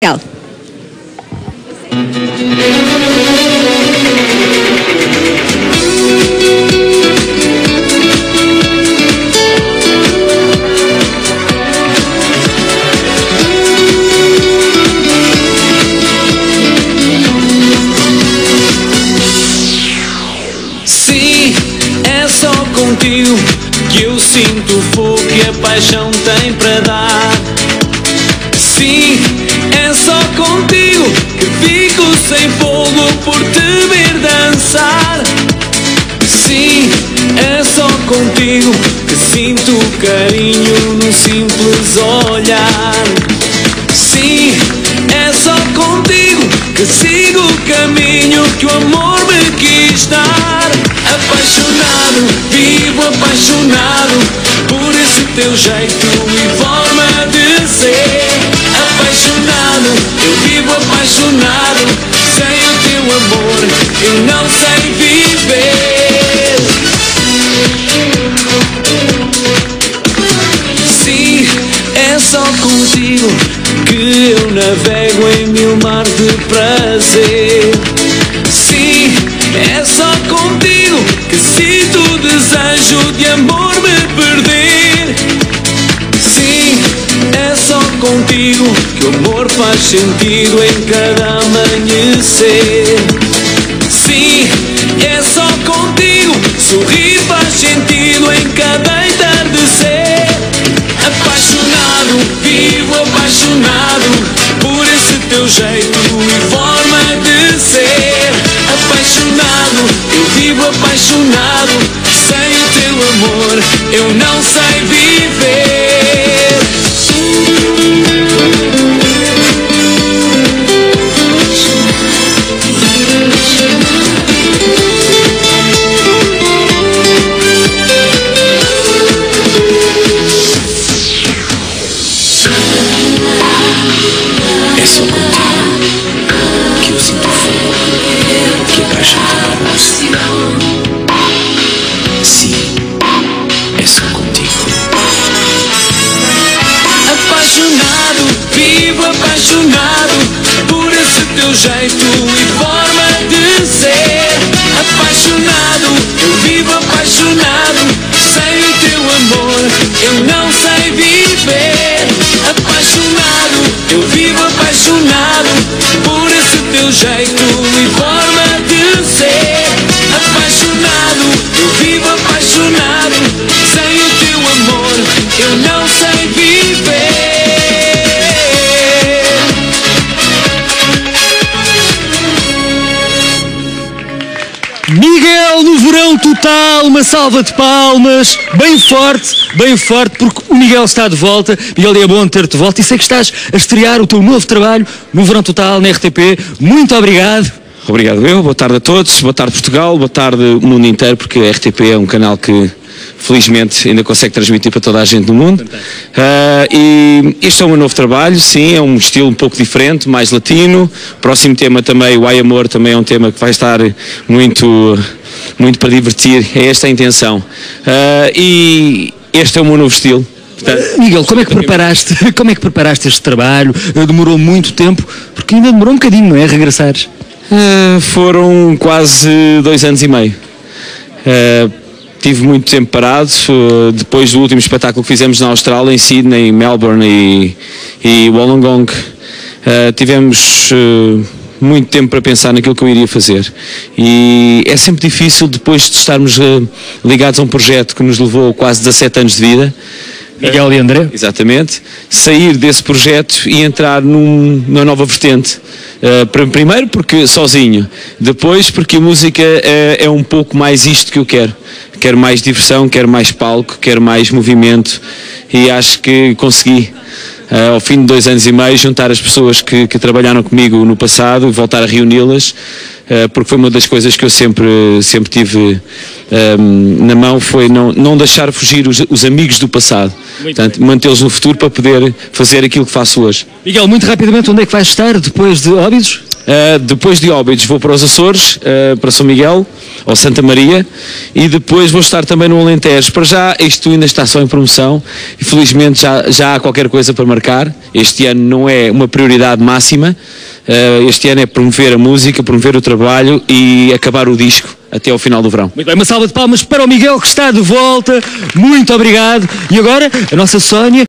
Legal. É só contigo que eu sinto o fogo que a paixão tem para dar. Sim, contigo que fico sem fogo por te ver dançar. Sim, é só contigo que sinto carinho num simples olhar. Sim, é só contigo que sigo o caminho que o amor me quis dar. Apaixonado, vivo apaixonado por esse teu jeito e forma que eu navego em mil mar de prazer. Sim, é só contigo que sinto o desejo de amor me perder. Sim, é só contigo que o amor faz sentido em cada amanhecer. Sim, é só contigo, sorrir apaixonado. Sem o teu amor, eu não sei viver. Vivo apaixonado por esse teu jeito e forma de ser. Apaixonado, eu vivo apaixonado. Sem o teu amor, eu não sei viver. Apaixonado, eu vivo apaixonado por esse teu jeito e forma de ser. Apaixonado, eu vivo apaixonado. Sem o teu amor, eu não sei viver. Miguel no verão total, uma salva de palmas, bem forte, bem forte, porque o Miguel está de volta. Miguel, é bom ter-te de volta e sei que estás a estrear o teu novo trabalho no verão total na RTP. Muito obrigado. Obrigado eu, boa tarde a todos, boa tarde Portugal, boa tarde o mundo inteiro, porque a RTP é um canal que felizmente ainda consegue transmitir para toda a gente no mundo. Ah, e este é meu novo trabalho, sim, é um estilo um pouco diferente, mais latino. Próximo tema também, o Ai Amor, também é um tema que vai estar muito, muito para divertir, é esta a intenção. Ah, e este é o meu novo estilo. Portanto, Miguel, como é que preparaste, como é que preparaste este trabalho? Eh, Demorou muito tempo, porque ainda demorou um bocadinho, não é? Regressares. Ah, foram quase dois anos e meio. Ah, tive muito tempo parado, ah, depois do último espetáculo que fizemos na Austrália, em Sydney, Melbourne e, e Wollongong, tivemos muito tempo para pensar naquilo que eu iria fazer. E é sempre difícil, depois de estarmos ligados a um projeto que nos levou quase 17 anos de vida, Miguel e André. Exatamente. Sair desse projeto e entrar num- numa nova vertente. Pr- primeiro porque sozinho, depois porque a música é, é um pouco mais isto que eu quero. Quero mais diversão, quero mais palco, quero mais movimento e acho que consegui. Uh, ao fim de dois anos e meio, juntar as pessoas que, que trabalharam comigo no passado, voltar a reuni-las, uh, porque foi uma das coisas que eu sempre, sempre tive um, na mão, foi não, não deixar fugir os, os amigos do passado. Portanto, mantê-los no futuro para poder fazer aquilo que faço hoje. Miguel, muito rapidamente, onde é que vais estar depois de Óbidos? Uh, depois de Óbidos vou para os Açores, uh, para São Miguel, ou Santa Maria, e depois vou estar também no Alentejo. Para já isto ainda está só em promoção e felizmente já, já há qualquer coisa para marcar. Este ano não é uma prioridade máxima, uh, este ano é promover a música, promover o trabalho e acabar o disco até ao final do verão. Muito bem, uma salva de palmas para o Miguel que está de volta. Muito obrigado. E agora, a nossa Sónia.